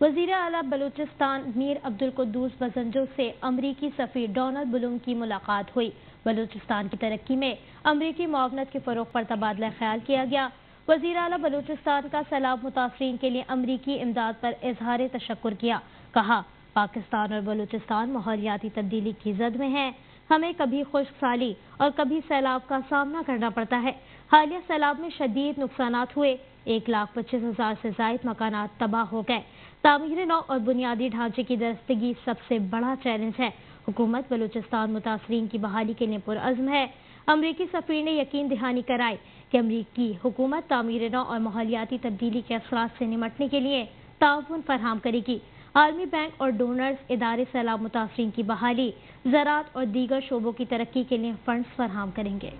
वज़ीर अला बलूचिस्तान मीर अब्दुल कुद्दूस बजंजो से अमरीकी सफ़ीर डोनाल्ड बुलूम की मुलाकात हुई। बलूचिस्तान की तरक्की में अमरीकी मुआवनत के फ़रोग पर तबादला ख्याल किया गया। वज़ीर अला बलूचिस्तान का सैलाब मुतासरीन के लिए अमरीकी इमदाद पर इजहार तशक्र किया। कहा, पाकिस्तान और बलूचिस्तान माहौलियाती तब्दीली की जद में है। हमें कभी खुश्क साली और कभी सैलाब का सामना करना पड़ता है। हालिया सैलाब में शदीद नुकसान हुए। एक लाख पच्चीस हज़ार से जायद मकान तबाह हो गए। तामीर नौ और बुनियादी ढांचे की दस्तगी सबसे बड़ा चैलेंज है। हुकूमत बलूचिस्तान मुतासरीन की बहाली के लिए पुरज़म है। अमरीकी सफीर ने यकीन दहानी कराई कि अमरीकी हुकूमत तामीर नौ और माहौलियाती तब्दीली के असरा से निमटने के लिए ताउन फराम करेगी। आलमी बैंक और डोनर्स इदारे सैलाब मुतासरी की बहाली, ज़रात और दीगर शोबों की तरक्की के लिए फंड्स फराम करेंगे।